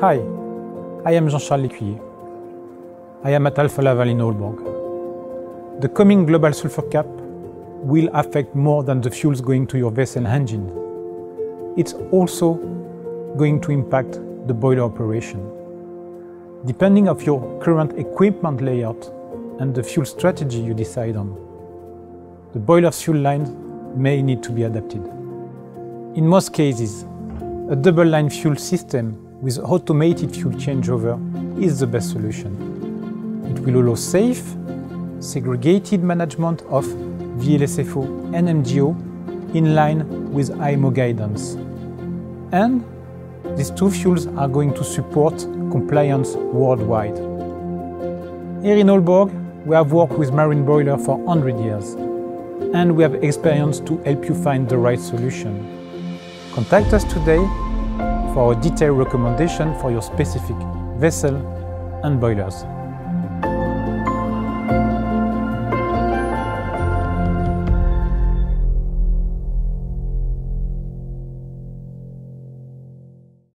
Hi, I am Jean-Charles Lécuyer. I am at Alfa Laval in Aalborg. The coming global sulfur cap will affect more than the fuels going to your vessel engine. It's also going to impact the boiler operation. Depending of your current equipment layout and the fuel strategy you decide on, the boiler fuel lines may need to be adapted. In most cases, a double line fuel system with automated fuel changeover is the best solution. It will allow safe, segregated management of VLSFO and MGO in line with IMO guidance. And these two fuels are going to support compliance worldwide. Here in Aalborg, we have worked with marine boiler for 100 years, and we have experience to help you find the right solution. Contact us today for a detailed recommendation for your specific vessel and boilers.